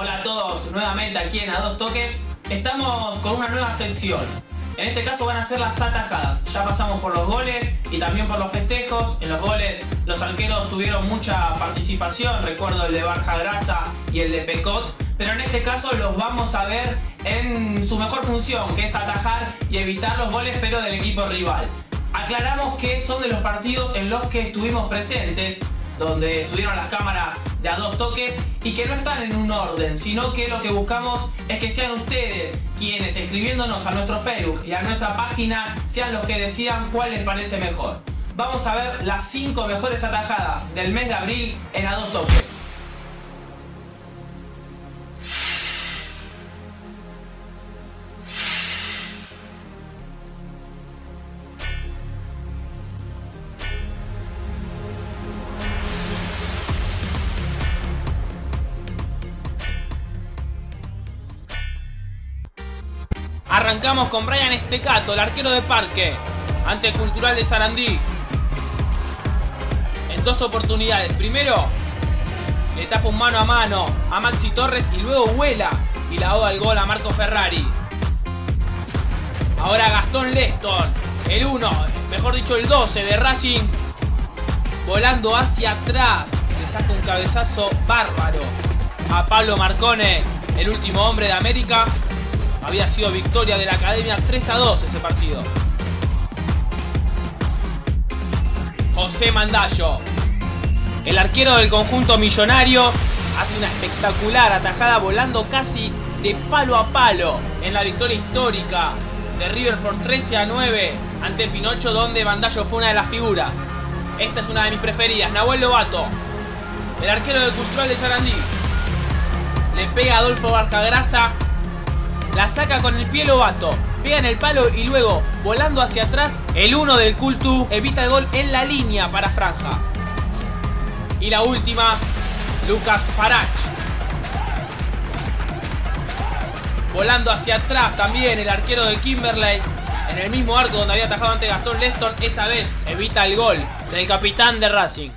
Hola a todos, nuevamente aquí en A Dos Toques. Estamos con una nueva sección. En este caso van a ser las atajadas. Ya pasamos por los goles y también por los festejos. En los goles los arqueros tuvieron mucha participación. Recuerdo el de Barja Grasa y el de Pecot. Pero en este caso los vamos a ver en su mejor función, que es atajar y evitar los goles, pero del equipo rival. Aclaramos que son de los partidos en los que estuvimos presentes donde estuvieron las cámaras de a dos toques y que no están en un orden, sino que lo que buscamos es que sean ustedes quienes escribiéndonos a nuestro Facebook y a nuestra página sean los que decidan cuál les parece mejor. Vamos a ver las 5 mejores atajadas del mes de abril en a dos toques. Arrancamos con Brian Estecato, el arquero de Parque, ante Cultural de Sarandí. En dos oportunidades. Primero, le tapa un mano a mano a Maxi Torres y luego vuela y la ahoga el gol a Marco Ferrari. Ahora Gastón Leston, el 1, mejor dicho el 12 de Racing, volando hacia atrás. Le saca un cabezazo bárbaro a Pablo Marcone, el último hombre de América. Había sido victoria de la Academia 3 a 2 ese partido. José Mandallo. El arquero del conjunto millonario hace una espectacular atajada volando casi de palo a palo en la victoria histórica de River por 13 a 9 ante Pinocho donde Mandallo fue una de las figuras. Esta es una de mis preferidas, Nahuel Lobato, el arquero del Cultural de Sarandí. Le pega a Adolfo Barcagrasa la saca con el pie Lobato, pega en el palo y luego, volando hacia atrás, el 1 del Cultu evita el gol en la línea para Franja. Y la última, Lucas Farach. Volando hacia atrás también el arquero de Kimberley. En el mismo arco donde había atajado ante Gastón Leston, esta vez evita el gol del capitán de Racing.